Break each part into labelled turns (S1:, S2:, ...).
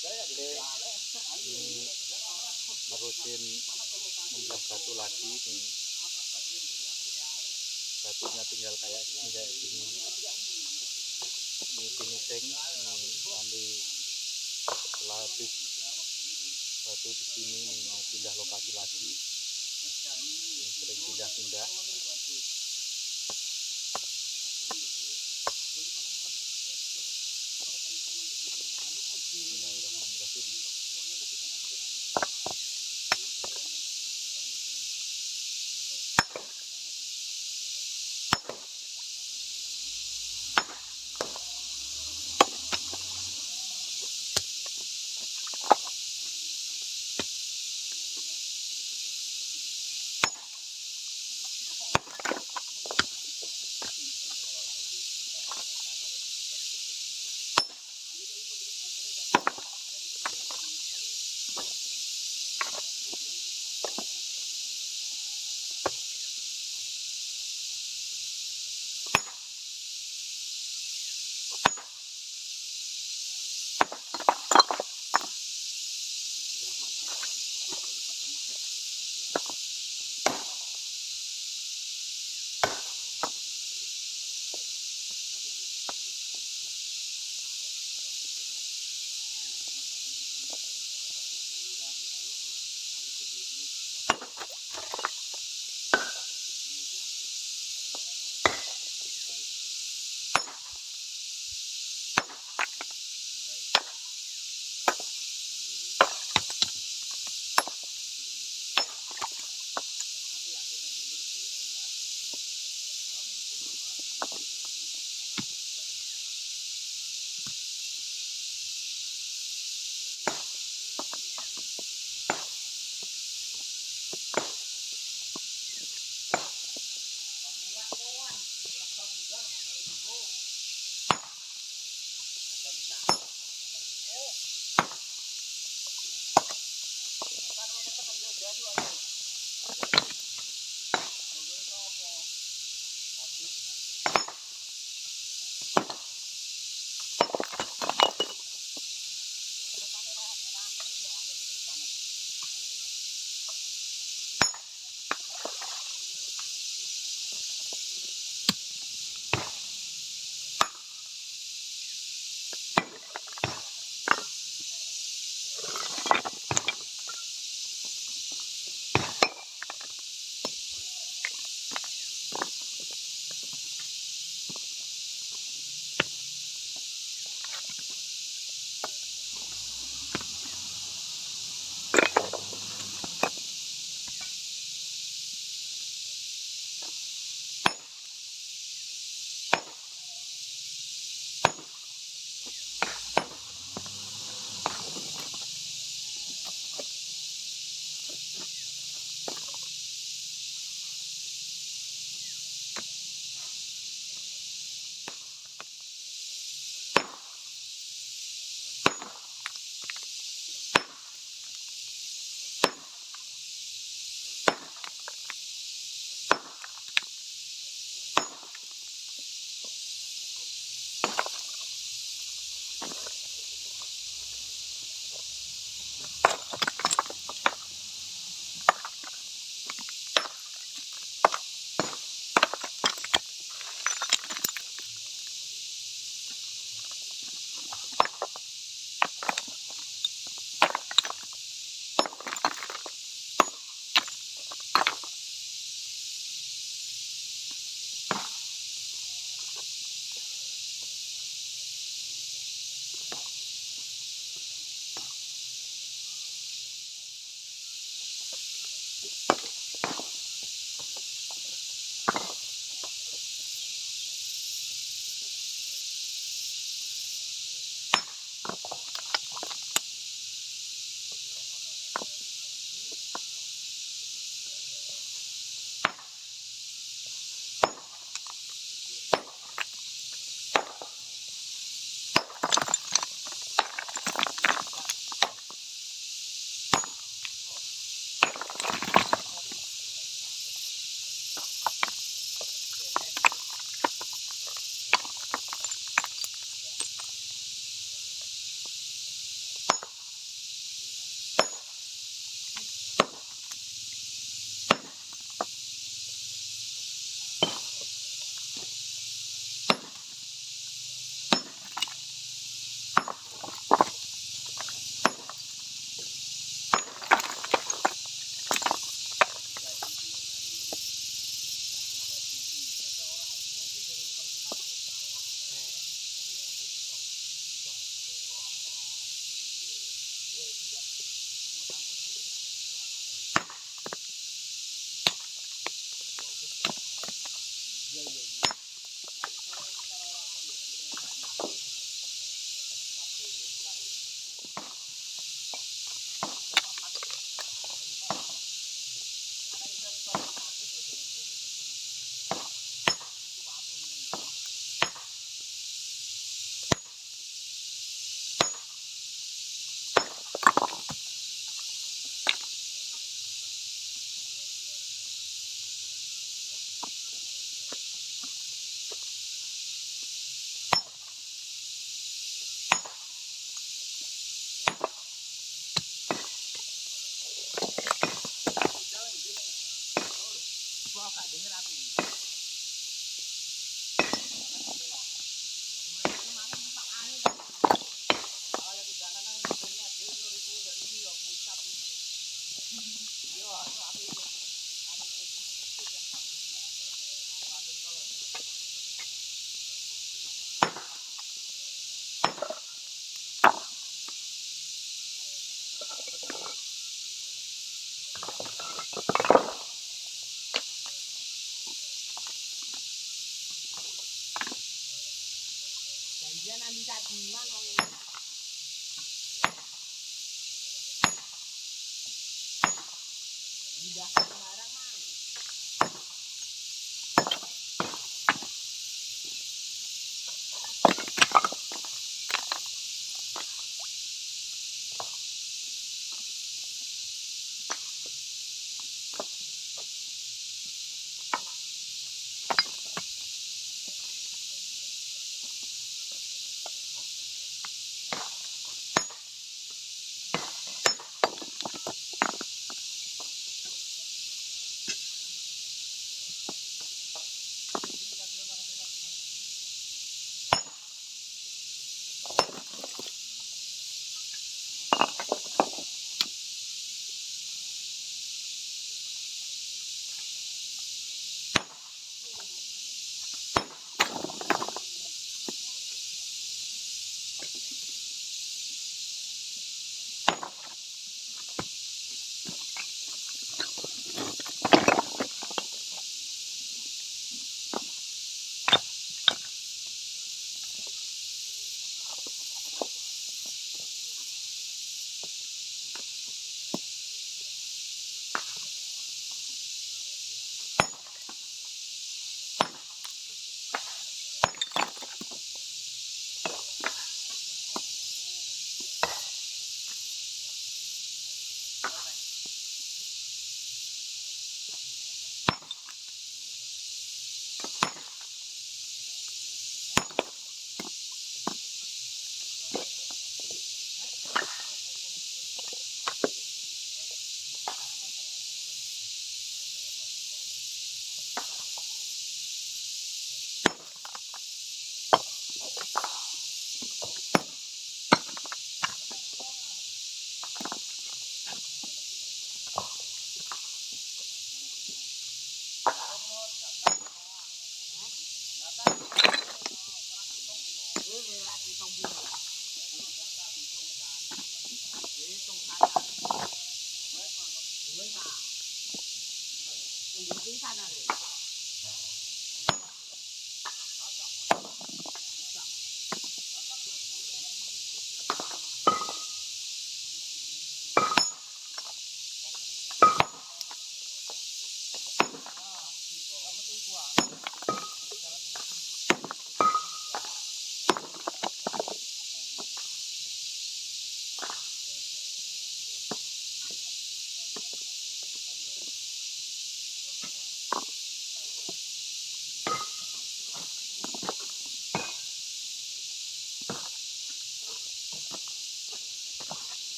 S1: ini nerusin membelah batu lagi nih batunya tinggal kayak gini kayak gini. Ini finishing ini nanti setelah habis batu di sini nih mau pindah lokasi lagi. Ini sering pindah-pindah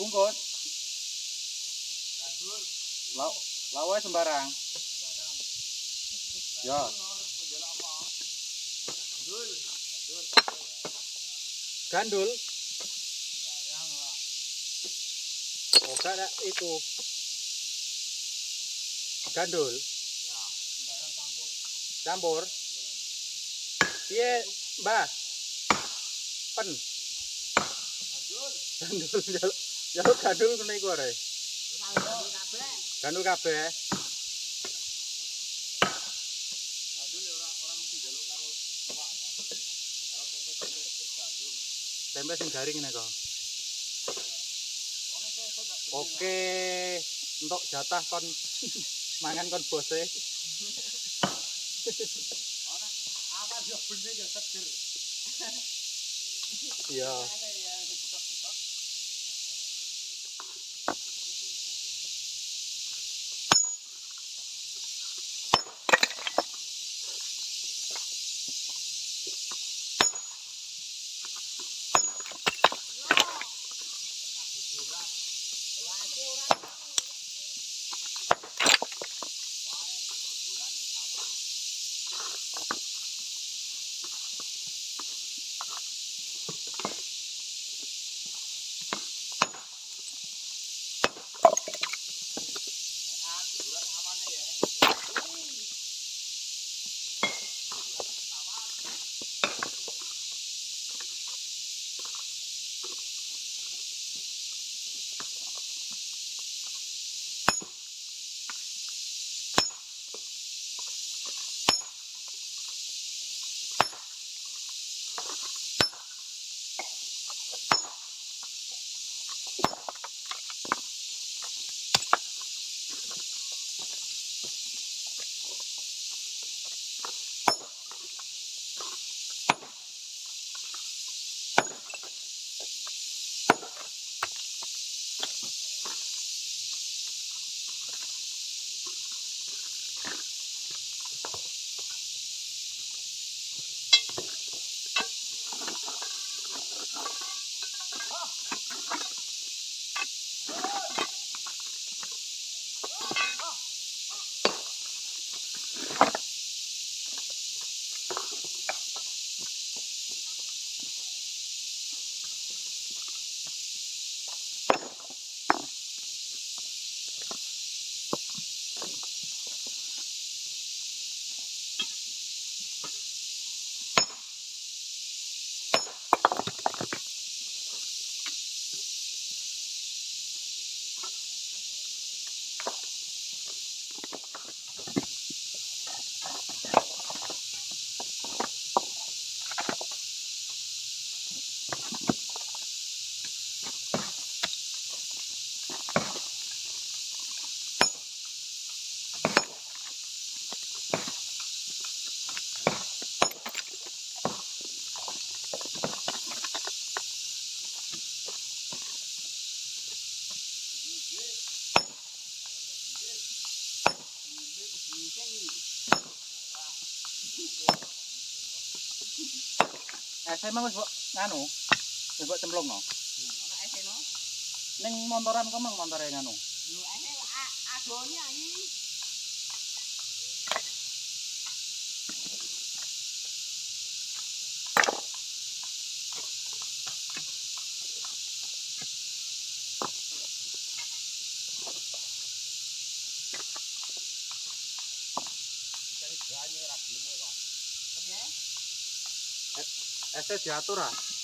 S1: bungkus. Lau, lawa sembarang. Ya. Gandul. Oh, ada itu. Gandul. Campur. Iya, Mbah. Pen. Gandul jaluk jaluk gandul kena iku ora. Gandul kabeh. Tempe sing garing nek kok. Oke, untuk jatah kon mangan kon bose. Iya. mah wis mbok nganu mbok cemplung no
S2: Ana ese no.
S1: ning montoran kok mang montore nganu diatur ah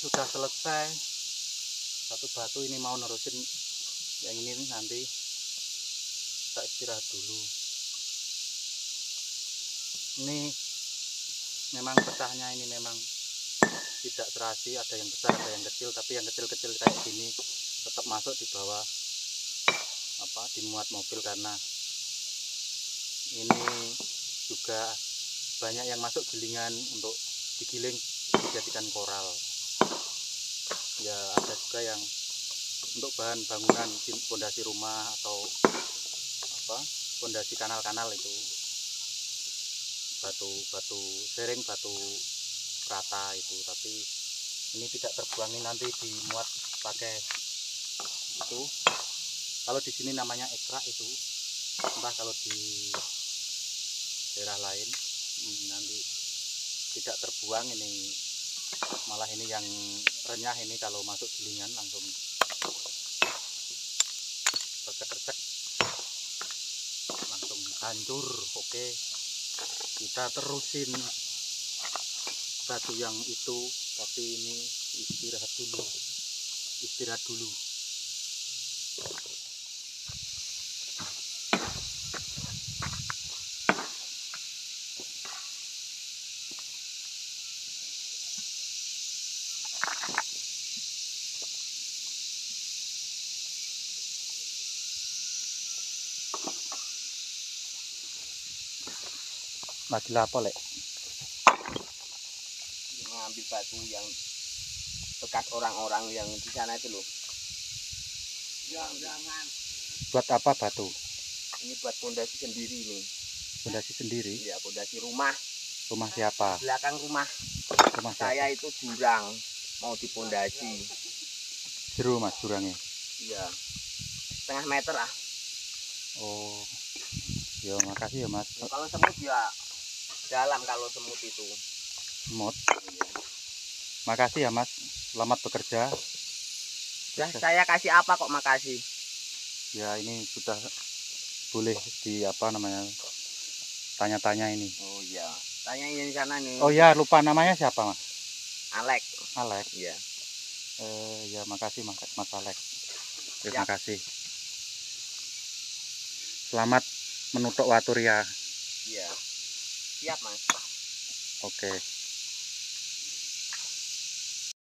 S1: sudah selesai. Satu batu ini mau nerusin yang ini nanti. Kita istirahat dulu. Ini memang pecahnya ini memang tidak serasi ada yang besar ada yang kecil. Tapi yang kecil-kecil kayak gini tetap masuk di bawah apa dimuat mobil karena ini juga banyak yang masuk gilingan untuk digiling dijadikan koral ya ada juga yang untuk bahan bangunan pondasi rumah atau apa pondasi kanal-kanal itu. Batu batu sering batu rata itu tapi ini tidak terbuang ini nanti dimuat pakai itu. Kalau di sini namanya ekrak itu entah kalau di daerah lain hmm, nanti tidak terbuang ini malah ini yang renyah ini kalau masuk gilingan langsung. Kercek-kercek langsung hancur oke. Kita terusin batu yang itu tapi ini istirahat dulu. Istirahat dulu lagi lapo lek
S2: mengambil batu yang bekas orang-orang yang di sana itu loh. Jangan.
S1: buat apa batu
S2: Ini buat pondasi sendiri nih.
S1: fondasi sendiri
S2: Iya, pondasi rumah.
S1: rumah siapa
S2: Belakang rumah
S1: rumah
S2: saya
S1: siapa
S2: itu jurang mau dipondasi.
S1: jeru mas jurangnya
S2: Iya. Setengah meter ah.
S1: oh ya makasih ya mas
S2: Ya, kalau semut ya dalam kalau semut itu.
S1: mod
S2: Iya.
S1: makasih ya mas selamat bekerja
S2: Ya, saya kasih apa kok makasih.
S1: ya ini sudah boleh di apa namanya tanya-tanya ini
S2: Oh iya. Tanya di sana nih.
S1: oh ya lupa namanya siapa mas
S2: Alek.
S1: Alex
S2: Iya.
S1: eh, ya makasih mas, mas Alex terima
S2: Ya.
S1: kasih selamat menutup watur ya
S2: Iya. Siap, Mas.
S1: oke